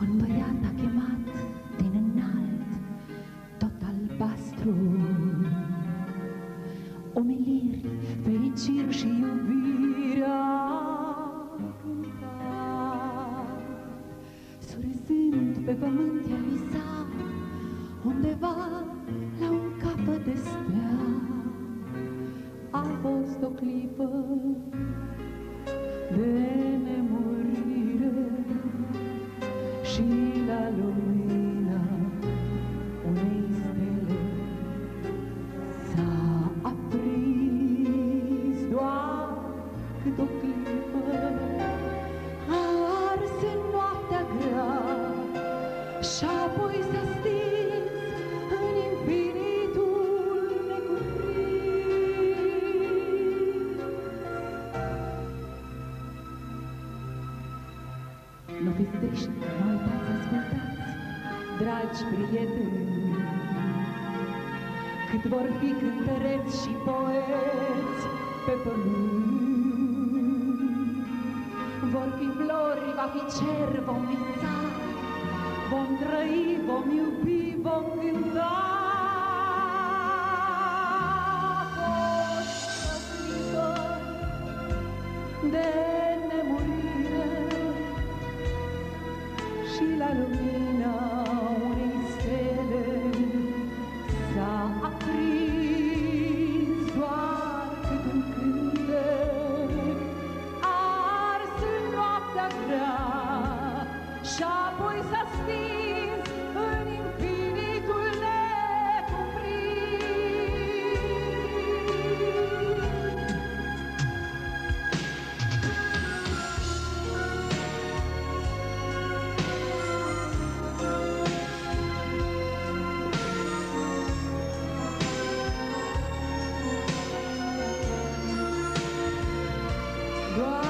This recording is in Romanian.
Un băiat a chemat din înalt, tot albastru, Omeliri, fericiri și iubirea Surâzând pe pământ ea visa Undeva la un capăt de stea. A fost o clipă și la lumina unei stele s-a aprins. Doar cât o clipă a ars în noaptea grea și apoi s-a stins Nu fiți triști, nu uitați, ascultați, dragi prieteni, cât vor fi cântăreți și poeți pe pământ. Vor fi flori, va fi cer, vom visa, vom trăi, vom iubi, vom cânta. A fost o clipă de și la lumina unei stele. S-a aprins doar cât un cântec ars în noaptea grea și Doar